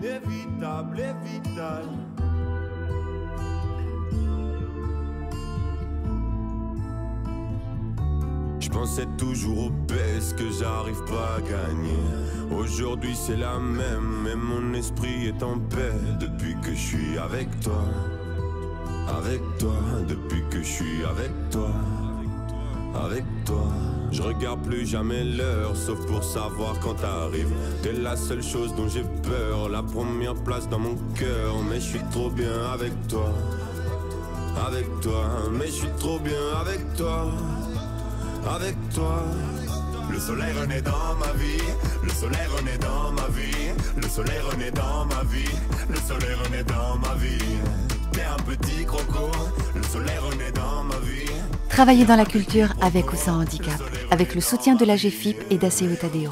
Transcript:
inévitable et vital. Je pensais toujours au baisse que j'arrive pas à gagner. Aujourd'hui c'est la même, mais mon esprit est en paix depuis que je suis avec toi. Avec toi, depuis que je suis avec toi. Avec toi. Je regarde plus jamais l'heure, sauf pour savoir quand t'arrives. T'es la seule chose dont j'ai peur, la première place dans mon cœur. Mais je suis trop bien avec toi. Avec toi, mais je suis trop bien avec toi avec toi. Le soleil renaît dans ma vie, le soleil renaît dans ma vie, le soleil renaît dans ma vie, le soleil renaît dans ma vie. Travailler dans la culture avec ou sans handicap, avec le soutien de la GFIP et d'ACO Tadeo.